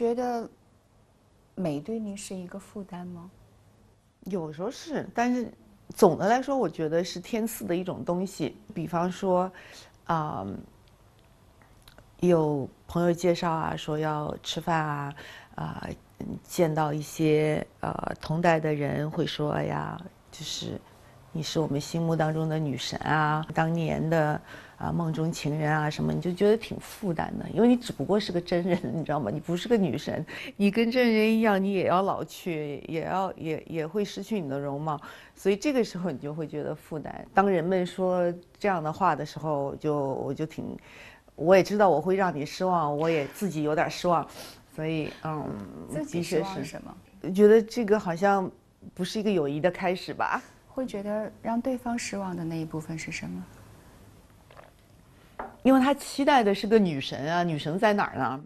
觉得美对您是一个负担吗？有时候是，但是总的来说，我觉得是天赐的一种东西。比方说，啊、有朋友介绍啊，说要吃饭啊，啊、嗯见到一些呃同代的人，会说呀，就是你是我们心目当中的女神啊，当年的啊梦中情人啊什么，你就觉得挺负担的，因为你只不过是个真人，你知道吗？你不是个女神，你跟真人一样，你也要老去，也要也也会失去你的容貌，所以这个时候你就会觉得负担。当人们说这样的话的时候，就我就挺，我也知道我会让你失望，我也自己有点失望，所以嗯，自己的确失望是什么？觉得这个好像不是一个友谊的开始吧。会觉得让对方失望的那一部分是什么？因为他期待的是个女神啊女神在哪儿呢？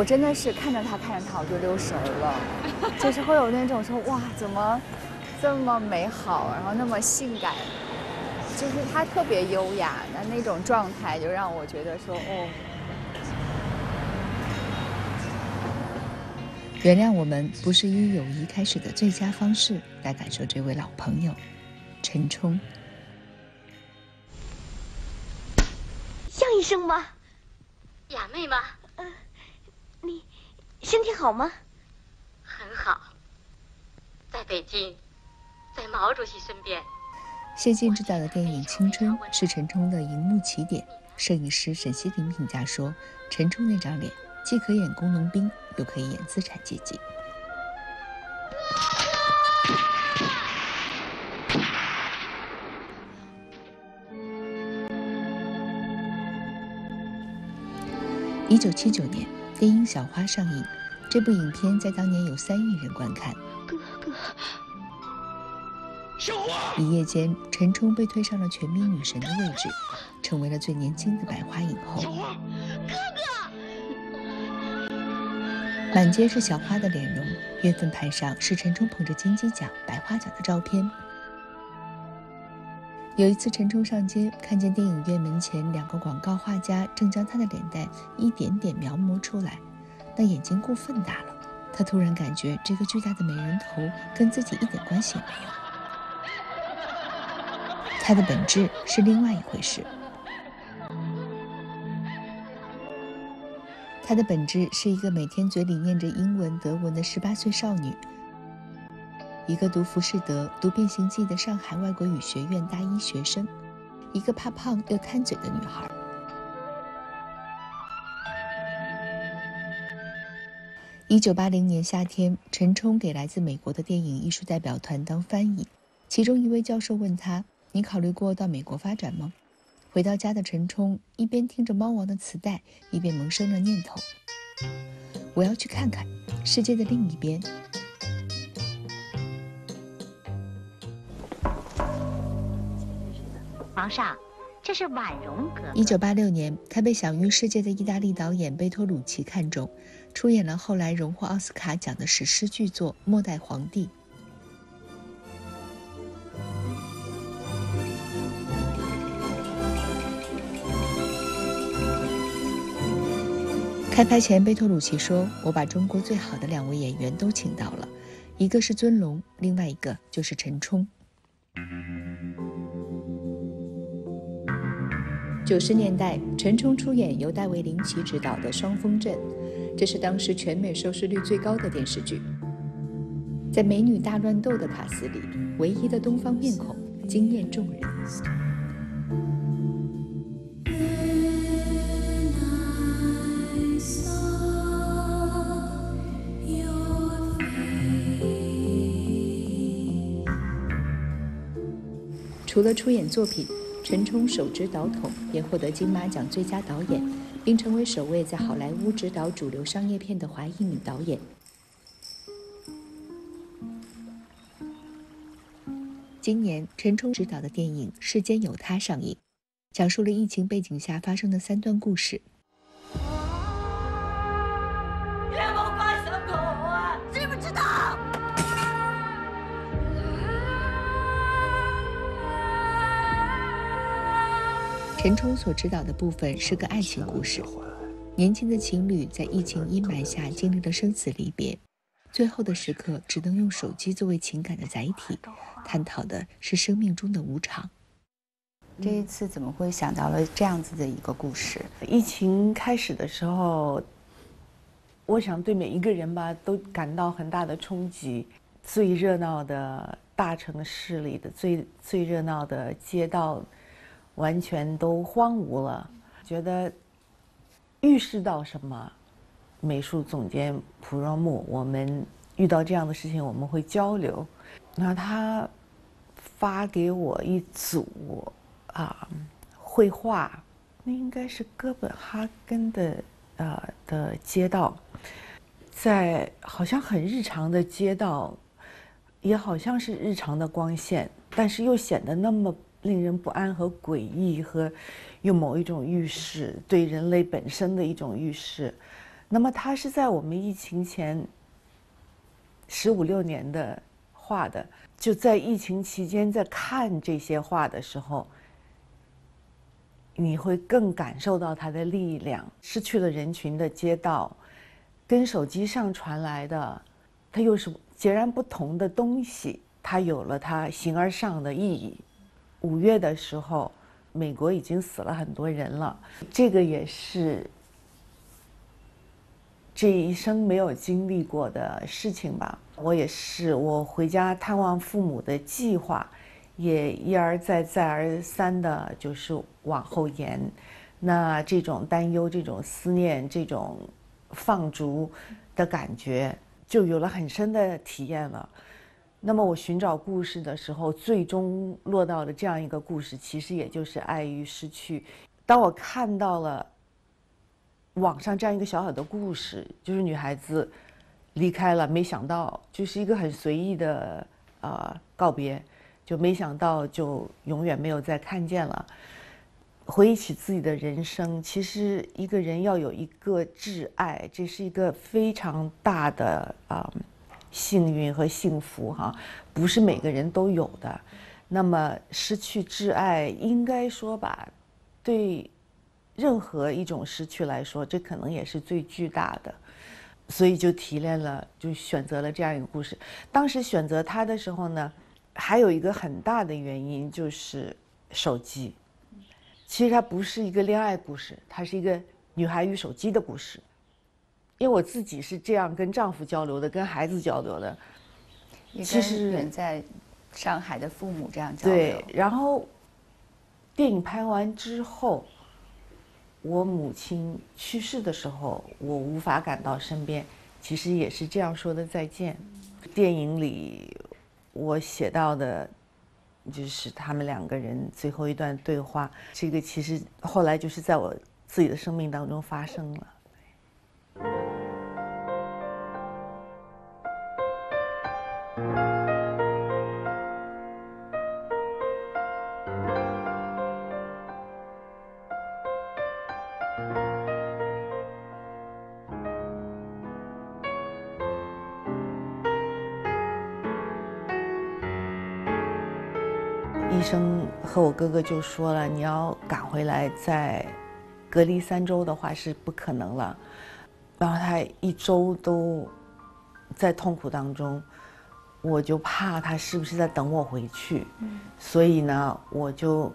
我真的是看着他看着他，我就溜神儿了，就是会有那种说哇，怎么这么美好，然后那么性感，就是他特别优雅的那种状态，就让我觉得说哦。原谅我们不是以友谊开始的最佳方式来感受这位老朋友，陈冲。像医生吗？雅妹吗？你身体好吗？很好，在北京，在毛主席身边。谢晋执导的电影《青春》是陈冲的荧幕起点。摄影师沈西林评价说：“陈冲那张脸，既可演工农兵，又可以演资产阶级。”一九七九年，电影《小花》上映，这部影片在当年有三亿人观看。哥哥，小花一夜间，陈冲被推上了全民女神的位置，成为了最年轻的百花影后。小花哥哥，满街是小花的脸容，月份牌上是陈冲捧着金鸡奖、百花奖的照片。有一次，陈冲上街，看见电影院门前两个广告画家正将他的脸蛋一点点描摹出来，那眼睛过分大了。他突然感觉这个巨大的美人头跟自己一点关系也没有。他的本质是另外一回事。他的本质是一个每天嘴里念着英文、德文的十八岁少女，一个读浮士德、读变形记的上海外国语学院大一学生，一个怕胖又贪嘴的女孩。一九八零年夏天，陈冲给来自美国的电影艺术代表团当翻译，其中一位教授问他：“你考虑过到美国发展吗？”回到家的陈冲一边听着猫王的磁带，一边萌生了念头：“我要去看看世界的另一边。”皇上，这是婉容格格。一九八六年，他被享誉世界的意大利导演贝托鲁奇看中，出演了后来荣获奥斯卡奖的史诗巨作《末代皇帝》。开拍前，贝托鲁奇说：“我把中国最好的两位演员都请到了，一个是尊龙，另外一个就是陈冲。”九十年代，陈冲出演由戴维·林奇执导的《双峰镇》，这是当时全美收视率最高的电视剧。在美女大乱斗的卡司里，唯一的东方面孔惊艳众人。除了出演作品，陈冲手执导筒也获得金马奖最佳导演，并成为首位在好莱坞执导主流商业片的华裔女导演。今年，陈冲执导的电影《世间有他》上映，讲述了疫情背景下发生的三段故事。陈冲所执导的部分是个爱情故事，年轻的情侣在疫情阴霾下经历了生死离别，最后的时刻只能用手机作为情感的载体，探讨的是生命中的无常。这一次怎么会想到了这样子的一个故事？疫情开始的时候，我想对每一个人吧都感到很大的冲击。最热闹的大城市里的最最热闹的街道，完全都荒芜了。觉得预示到什么？美术总监蒲若木，我们遇到这样的事情，我们会交流。那他发给我一组啊绘画，那应该是哥本哈根的呃的街道，在好像很日常的街道，也好像是日常的光线，但是又显得那么令人不安和诡异，和有某一种预示，对人类本身的一种预示。那么它是在我们疫情前十五六年的画的，就在疫情期间在看这些画的时候，你会更感受到它的力量。失去了人群的街道，跟手机上传来的，它又是截然不同的东西，它有了它形而上的意义。五月的时候，美国已经死了很多人了，这个也是。这一生没有经历过的事情吧，我也是。我回家探望父母的计划，也一而再、再而三的，就是往后延。那这种担忧、这种思念、这种放逐的感觉，就有了很深的体验了。那么我寻找故事的时候，最终落到了这样一个故事，其实也就是爱与失去。当我看到了。网上这样一个小小的故事，就是女孩子离开了，没想到就是一个很随意的呃告别，就没想到就永远没有再看见了。回忆起自己的人生，其实一个人要有一个挚爱，这是一个非常大的啊幸运和幸福哈，不是每个人都有的。那么失去挚爱，应该说吧，对。任何一种失去来说，这可能也是最巨大的，所以就提炼了，就选择了这样一个故事。当时选择它的时候呢，还有一个很大的原因就是手机。其实它不是一个恋爱故事，它是一个女孩与手机的故事。因为我自己是这样跟丈夫交流的，跟孩子交流的。其实远在上海的父母这样交流。对，然后电影拍完之后。我母亲去世的时候，我无法赶到身边，其实也是这样说的再见。电影里我写到的，就是他们两个人最后一段对话。这个其实后来就是在我自己的生命当中发生了。医生和我哥哥就说了：“你要赶回来，再隔离三周的话是不可能了。”然后他一周都在痛苦当中，我就怕他是不是在等我回去，所以呢，我就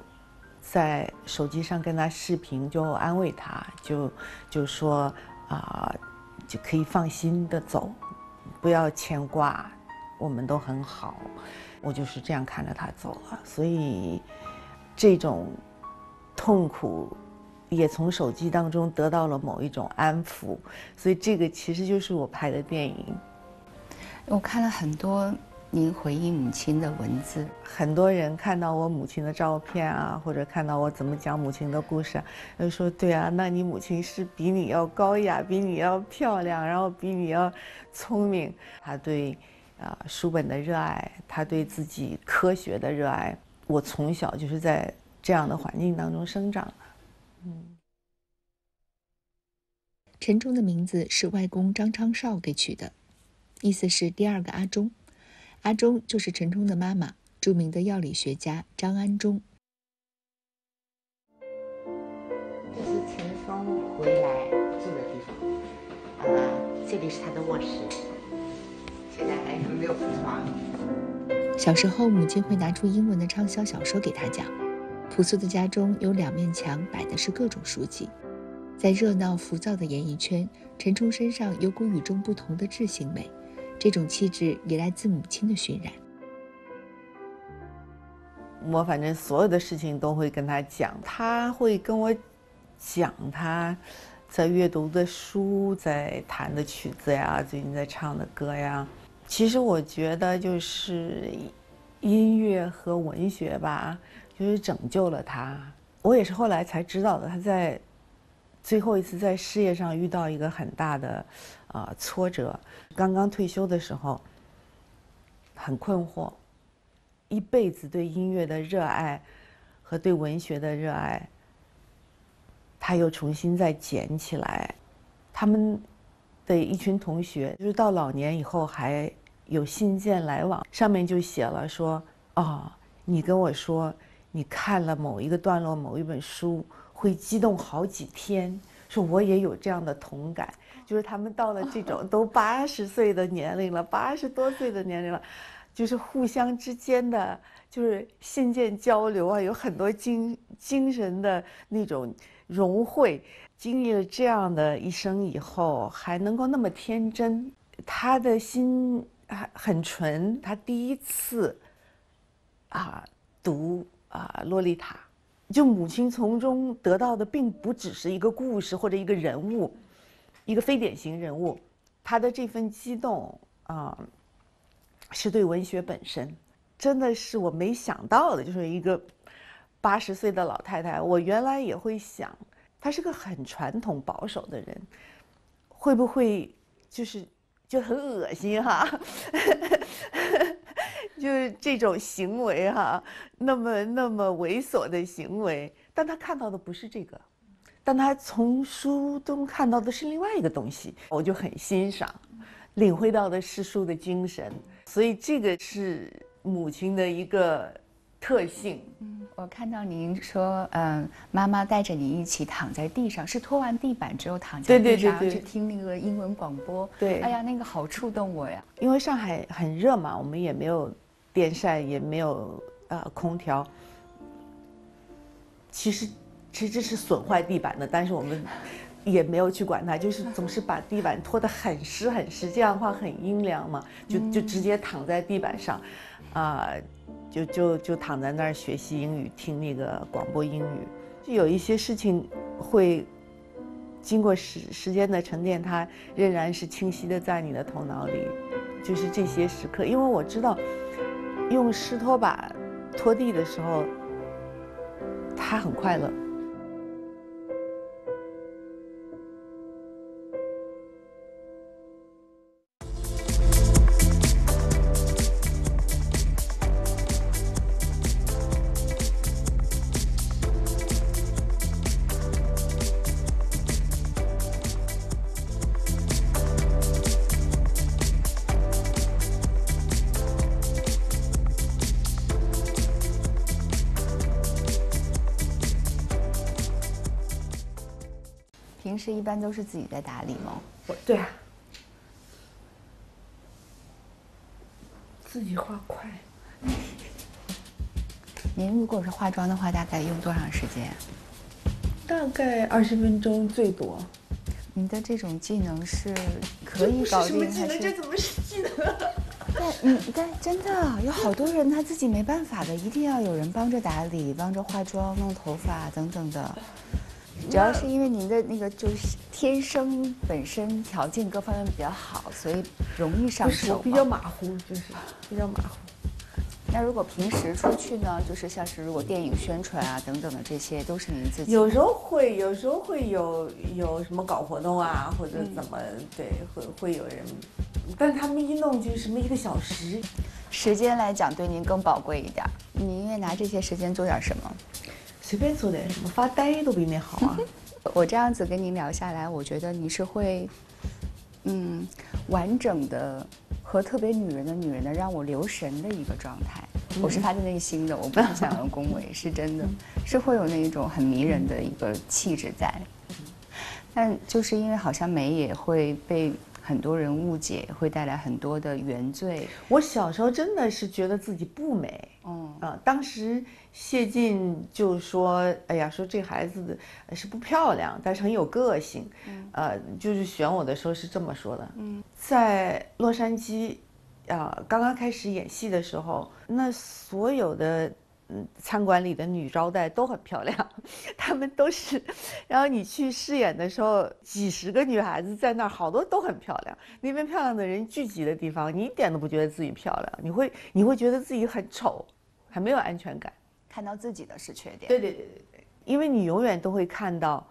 在手机上跟他视频，就安慰他，就就说啊，就可以放心的走，不要牵挂，我们都很好。我就是这样看着他走了，所以这种痛苦也从手机当中得到了某一种安抚。所以这个其实就是我拍的电影。我看了很多您回忆母亲的文字，很多人看到我母亲的照片啊，或者看到我怎么讲母亲的故事，就说：“对啊，那你母亲是比你要高雅，比你要漂亮，然后比你要聪明。”她对啊书本的热爱，她对自己科学的热爱，我从小就是在这样的环境当中生长的。嗯，陈忠的名字是外公张昌绍给取的。意思是第二个阿忠，阿忠就是陈冲的妈妈，著名的药理学家张安忠。这是陈峰回来住的地方，啊，这里是他的卧室，现在还没有铺床。小时候，母亲会拿出英文的畅销小说给他讲。朴素的家中有两面墙摆的是各种书籍，在热闹浮躁的演艺圈，陈冲身上有股与众不同的智性美。这种气质也来自母亲的熏染。我反正所有的事情都会跟他讲，他会跟我讲他在阅读的书，在弹的曲子呀，最近在唱的歌呀。其实我觉得就是音乐和文学吧，就是拯救了他。我也是后来才知道的，他在最后一次在事业上遇到一个很大的。啊，挫折！刚刚退休的时候，很困惑，一辈子对音乐的热爱和对文学的热爱，他又重新再捡起来。他们的一群同学，就是到老年以后还有信件来往，上面就写了说：“哦，你跟我说，你看了某一个段落、某一本书，会激动好几天。”说我也有这样的同感。就是他们到了这种 都八十岁的年龄了，八十多岁的年龄了，就是互相之间的就是信件交流啊，有很多精精神的那种融汇。经历了这样的一生以后，还能够那么天真，他的心还很纯。他第一次啊读啊《洛丽塔》，就母亲从中得到的并不只是一个故事或者一个人物。一个非典型人物，她的这份激动啊，是对文学本身，真的是我没想到的。就是一个八十岁的老太太，我原来也会想，她是个很传统保守的人，会不会就是就很恶心哈？就是这种行为哈，那么那么猥琐的行为，但他看到的不是这个。但他从书中看到的是另外一个东西，我就很欣赏，领会到的是书的精神，所以这个是母亲的一个特性。嗯，我看到您说，嗯，妈妈带着你一起躺在地上，是拖完地板之后躺在地上去听那个英文广播。对，哎呀，那个好触动我呀！因为上海很热嘛，我们也没有电扇，也没有呃空调，其实。其实这是损坏地板的，但是我们也没有去管它，就是总是把地板拖得很湿很湿，这样的话很阴凉嘛，就就直接躺在地板上，啊，就就就躺在那儿学习英语，听那个广播英语。就有一些事情会经过时时间的沉淀，它仍然是清晰的在你的头脑里。就是这些时刻，因为我知道用湿拖把拖地的时候，他很快乐。时一般都是自己在打理吗？对啊，自己画快。您如果是化妆的话，大概用多长时间？大概二十分钟最多。您的这种技能是可以搞定技能？这怎么是技能？但嗯，但真的有好多人他自己没办法的，一定要有人帮着打理、帮着化妆、弄头发等等的。主要是因为您的那个就是天生本身条件各方面比较好，所以容易上手。比较马虎，就是比较马虎。那如果平时出去呢，就是像是如果电影宣传啊等等的这些，都是您自己。有时候会，有时候会有有什么搞活动啊，或者怎么对，会会有人，但他们一弄就什么一个小时，时间来讲对您更宝贵一点。您愿意拿这些时间做点什么？随便做点什么，发呆都比那好啊。我这样子跟您聊下来，我觉得你是会，嗯，完整的。和特别女人的女人的让我留神的一个状态，我是发自内心的，我不是想要恭维，是真的，是会有那一种很迷人的一个气质在。但就是因为好像美也会被很多人误解，会带来很多的原罪。我小时候真的是觉得自己不美，嗯啊，当时谢晋就说：“哎呀，说这孩子是不漂亮，但是很有个性。”嗯呃，就是选我的时候是这么说的。嗯，在洛杉矶，啊，刚刚开始演戏的时候，那所有的嗯餐馆里的女招待都很漂亮，她们都是。然后你去试演的时候，几十个女孩子在那儿，好多都很漂亮。那边漂亮的人聚集的地方，你一点都不觉得自己漂亮，你会你会觉得自己很丑，很没有安全感，看到自己的是缺点。对对对对对，因为你永远都会看到。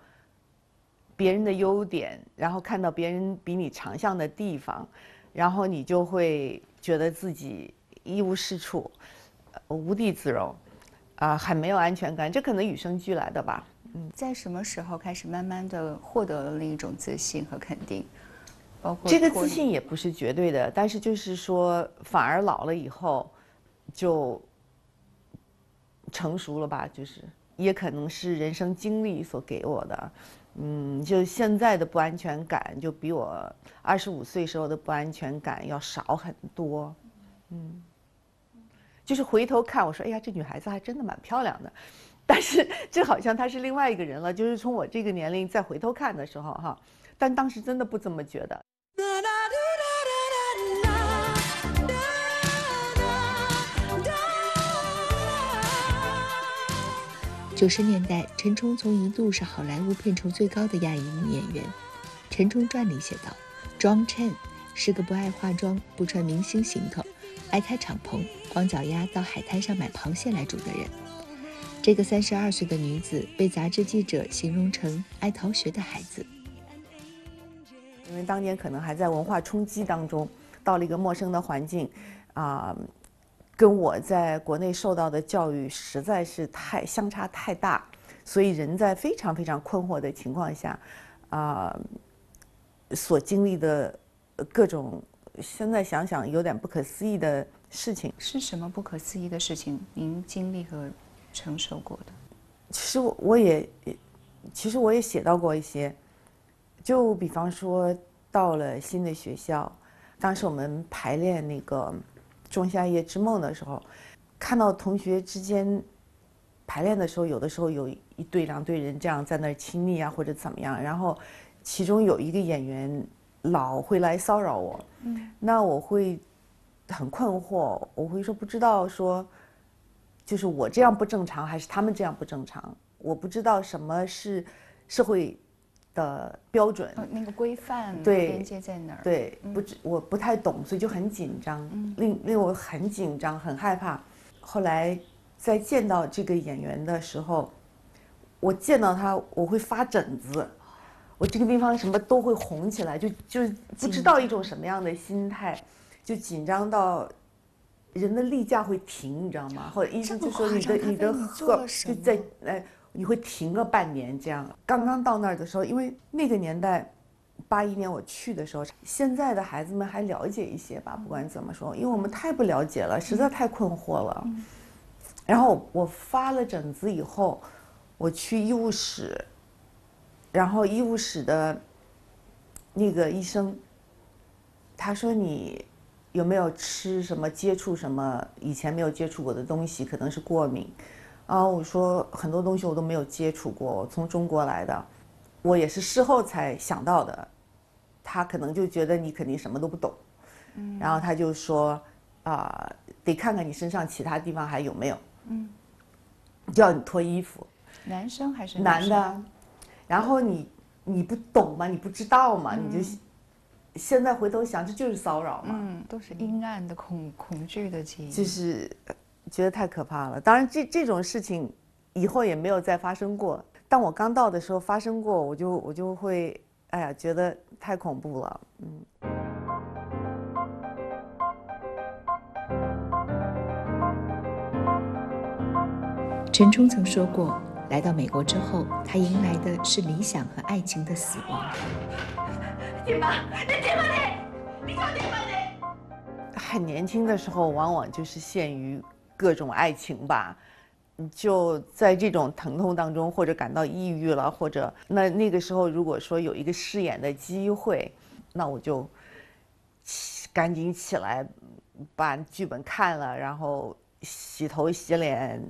别人的优点，然后看到别人比你长项的地方，然后你就会觉得自己一无是处，无地自容，啊，很没有安全感。这可能与生俱来的吧。嗯，在什么时候开始慢慢的获得了另一种自信和肯定？包括这个自信也不是绝对的，但是就是说，反而老了以后就成熟了吧？就是也可能是人生经历所给我的。嗯，就现在的不安全感，就比我二十五岁时候的不安全感要少很多。嗯，就是回头看，我说，哎呀，这女孩子还真的蛮漂亮的。但是这好像她是另外一个人了。就是从我这个年龄再回头看的时候，哈，但当时真的不这么觉得。九十年代，陈冲从一度是好莱坞片酬最高的亚裔女演员。陈冲传里写道庄陈是个不爱化妆、不穿明星行头、爱开敞篷、光脚丫到海滩上买螃蟹来煮的人。”这个三十二岁的女子被杂志记者形容成爱逃学的孩子，因为当年可能还在文化冲击当中，到了一个陌生的环境，啊。跟我在国内受到的教育实在是太相差太大，所以人在非常非常困惑的情况下，啊，所经历的各种，现在想想有点不可思议的事情。是什么不可思议的事情？您经历和承受过的？其实我也，其实我也写到过一些，就比方说到了新的学校，当时我们排练那个。《仲夏夜之梦》的时候，看到同学之间排练的时候，有的时候有一对两对人这样在那儿亲密啊，或者怎么样。然后，其中有一个演员老会来骚扰我，嗯，那我会很困惑，我会说不知道说，就是我这样不正常，还是他们这样不正常？我不知道什么是社会。的标准，那个规范对边界在哪儿？对，不知我不太懂，所以就很紧张，令令我很紧张，很害怕。后来在见到这个演员的时候，我见到他我会发疹子，我这个地方什么都会红起来，就就不知道一种什么样的心态，就紧张到人的例假会停，你知道吗？或者医生就说你的你的荷就在哎。你会停个半年这样。刚刚到那儿的时候，因为那个年代，八一年我去的时候，现在的孩子们还了解一些吧。不管怎么说，因为我们太不了解了，实在太困惑了。然后我发了疹子以后，我去医务室，然后医务室的那个医生，他说你有没有吃什么、接触什么以前没有接触过的东西，可能是过敏。啊，我说很多东西我都没有接触过，从中国来的，我也是事后才想到的。他可能就觉得你肯定什么都不懂，然后他就说，啊、得看看你身上其他地方还有没有，嗯，叫你脱衣服，男生还是生男的，然后你你不懂嘛，你不知道嘛，你就现在回头想，这就是骚扰嘛，嗯，都是阴暗的恐恐惧的记忆。就是呃觉得太可怕了。当然这这种事情以后也没有再发生过，当我刚到的时候发生过，我就我就会哎呀觉得太恐怖了，嗯。陈冲曾说过，来到美国之后，他迎来的是理想和爱情的死亡。很年轻的时候，往往就是陷于各种爱情吧，就在这种疼痛当中，或者感到抑郁了，或者那那个时候，如果说有一个饰演的机会，那我就起赶紧起来把剧本看了，然后洗头洗脸，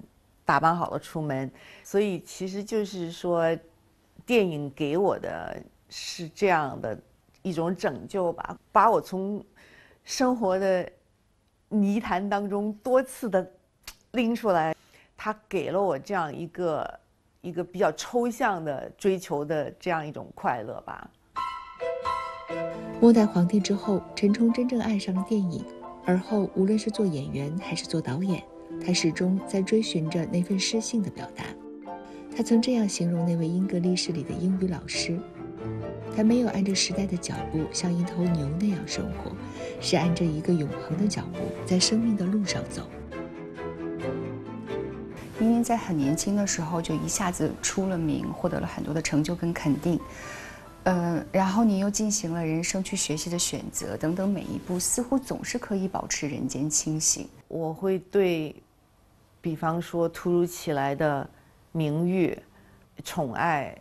打扮好了出门。所以其实就是说，电影给我的是这样的一种拯救吧，把我从生活的泥潭当中多次的拎出来，他给了我这样一个一个比较抽象的追求的这样一种快乐吧。末代皇帝之后，陈冲真正爱上了电影，而后无论是做演员还是做导演，他始终在追寻着那份诗性的表达。他曾这样形容那位英格力士里的英语老师：他没有按着时代的脚步像一头牛那样生活，是按着一个永恒的脚步在生命的路上走。明明在很年轻的时候就一下子出了名，获得了很多的成就跟肯定，嗯，然后你又进行了人生去学习的选择等等，每一步似乎总是可以保持人间清醒。我会对，比方说突如其来的名誉、宠爱，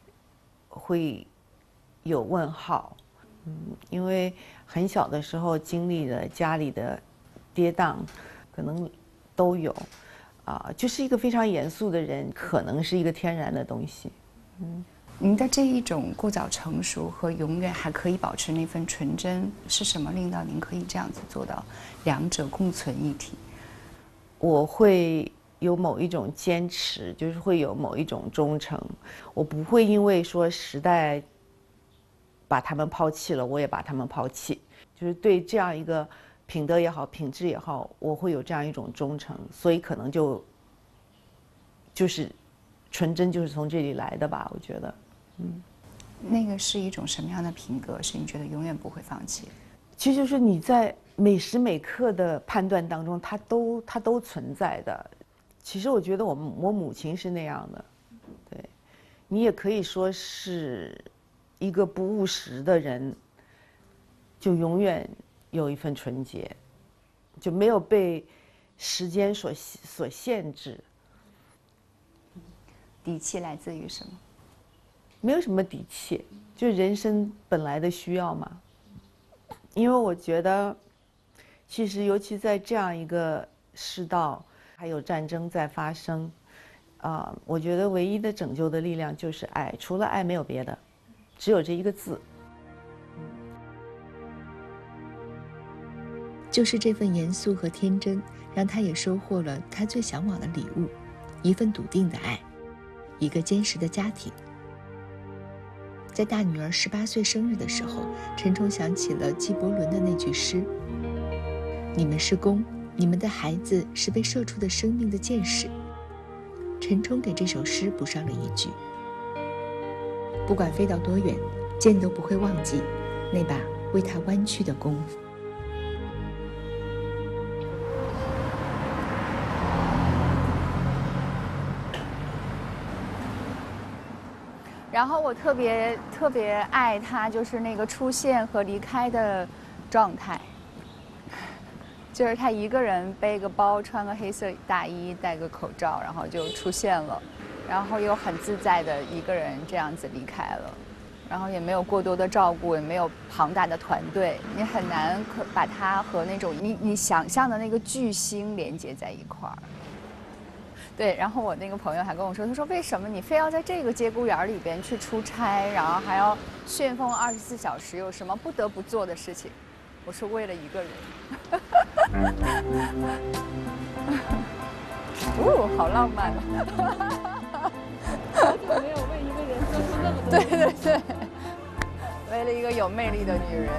会有问号。嗯，因为很小的时候经历了家里的跌宕，可能都有。啊，就是一个非常严肃的人，可能是一个天然的东西。嗯您的这一种过早成熟和永远还可以保持那份纯真，是什么令到您可以这样子做到两者共存一体？我会有某一种坚持，就是会有某一种忠诚。我不会因为说时代把他们抛弃了，我也把他们抛弃。就是对这样一个品德也好，品质也好，我会有这样一种忠诚，所以可能就就是纯真，就是从这里来的吧。我觉得，嗯那个是一种什么样的品格？是你觉得永远不会放弃？其实就是你在每时每刻的判断当中，它都它都存在的。其实我觉得我们我母亲是那样的，对，你也可以说是一个不务实的人，就永远有一份纯洁，就没有被时间所所限制，底气来自于什么？没有什么底气，就人生本来的需要嘛。因为我觉得，其实尤其在这样一个世道，还有战争在发生，啊、我觉得唯一的拯救的力量就是爱，除了爱没有别的，只有这一个字。就是这份严肃和天真，让他也收获了他最向往的礼物，一份笃定的爱，一个坚实的家庭。在大女儿十八岁生日的时候，陈冲想起了纪伯伦的那句诗：“你们是弓，你们的孩子是被射出的生命的箭矢。”陈冲给这首诗补上了一句：“不管飞到多远，箭都不会忘记那把为他弯曲的弓。”然后我特别特别爱他，就是那个出现和离开的状态，就是他一个人背个包，穿个黑色大衣，戴个口罩，然后就出现了，然后又很自在的一个人这样子离开了，然后也没有过多的照顾，也没有庞大的团队，你很难可把他和那种你你想象的那个巨星连接在一块儿。对，然后我那个朋友还跟我说，他说为什么你非要在这个节骨眼儿里边去出差，然后还要旋风二十四小时，有什么不得不做的事情？我说为了一个人。哦，好浪漫啊！没有为一个人做出那么多。对对对，为了一个有魅力的女人。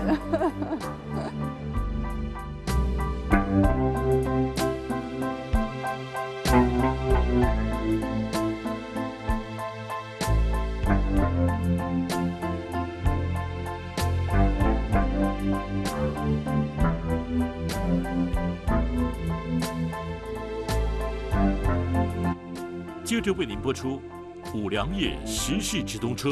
接着为您播出《五粮液时事直通车》。